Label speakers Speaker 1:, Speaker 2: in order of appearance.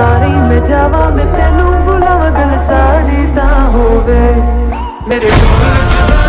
Speaker 1: ਸਾਰੀ ਮੈਂ ਜਾਵਾਂ ਮੈਂ ਤੈਨੂੰ ਬੁਲਾਵਾਂ ਗੱਲ ਸਾਰੀ ਤਾਂ ਹੋਵੇ ਮੇਰੇ ਕੋਲ